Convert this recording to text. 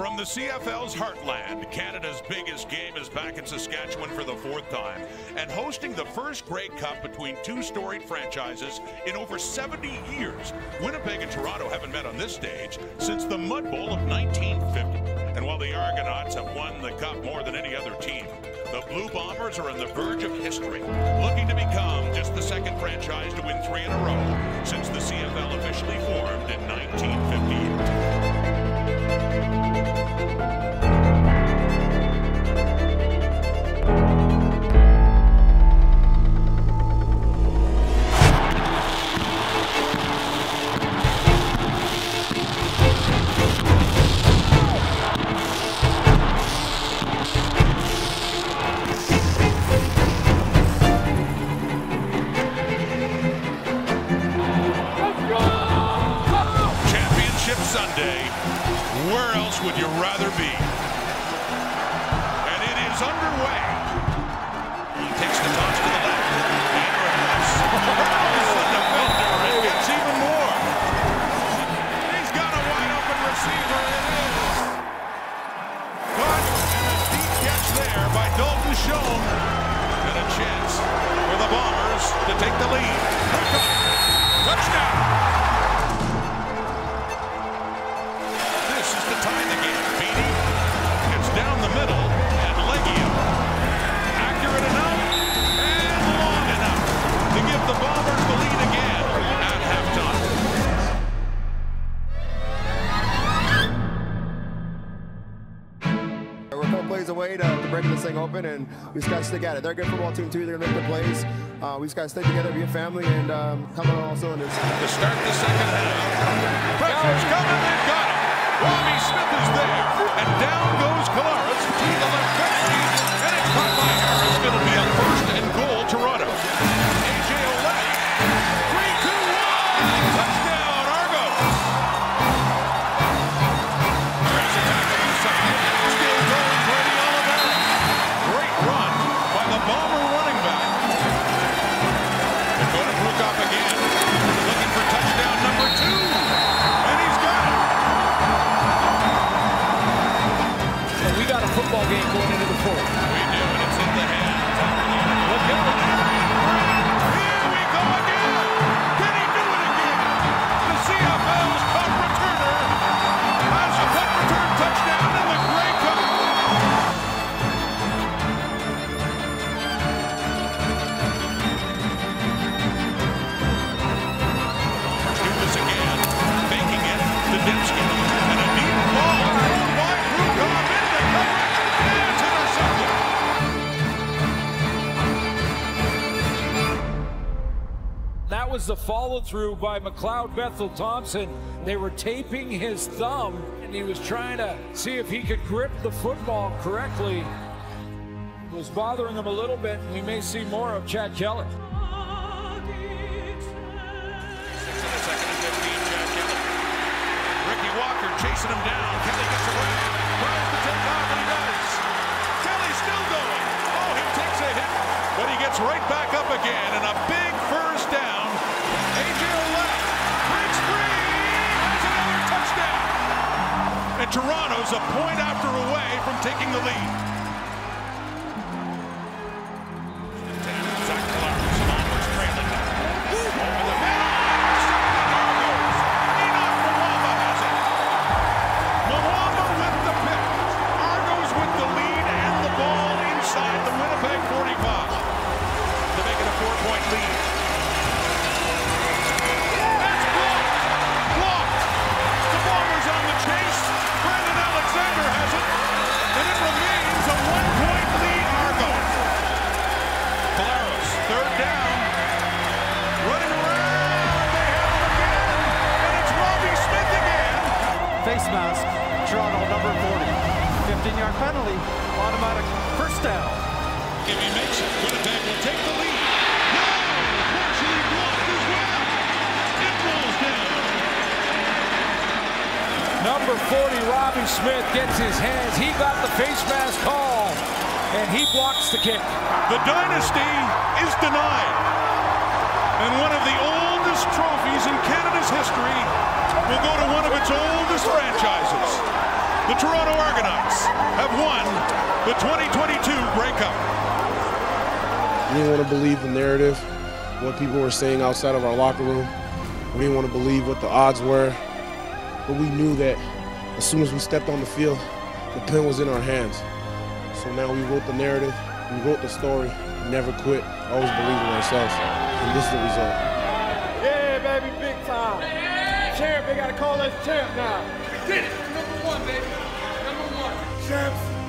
From the CFL's heartland, Canada's biggest game is back in Saskatchewan for the fourth time and hosting the first Grey Cup between two storied franchises in over 70 years. Winnipeg and Toronto haven't met on this stage since the Mud Bowl of 1950. And while the Argonauts have won the Cup more than any other team, the Blue Bombers are on the verge of history, looking to become just the second franchise to win three in a row since the CFL officially formed Sunday. Where else would you rather be? And it is underway. Breaking this thing open, and we just got to stick at it. They're a good football team too. They're gonna make good plays. Uh, we just got to stick together, be a family, and um, come on all cylinders. To start the second half, pressure's coming. They've got it. Robbie Smith is there, and down goes Collaros to the left And a deep ball by Krukov into. And it's intercepted. That was the follow through by McLeod Bethel Thompson. They were taping his thumb and he was trying to see if he could grip the football correctly. It was bothering him a little bit. We may see more of Chad Kelly. Walker chasing him down. Kelly gets away. Tries to take off, and he does. Kelly still going. Oh, he takes a hit, but he gets right back up again, and a big first down. A.J. Ouellette breaks free, has another touchdown. And Toronto's a point after away from taking the lead. 40. 15-yard penalty, automatic first down. If he makes it, Winnipeg will take the lead. No! Partially blocked as well. It rolls down. Number 40, Robbie Smith gets his hands. He got the face mask call, and he blocks the kick. The dynasty is denied. And one of the oldest trophies in Canada's history will go to one of its oldest franchises. The Toronto Argonauts have won the 2022 Grey Cup. We didn't want to believe the narrative, what people were saying outside of our locker room. We didn't want to believe what the odds were. But we knew that as soon as we stepped on the field, the pen was in our hands. So now we wrote the narrative, we wrote the story, never quit, always believe in ourselves. And this is the result. Yeah, baby, big time. Champ, they gotta call us champ now. We did it. Champs.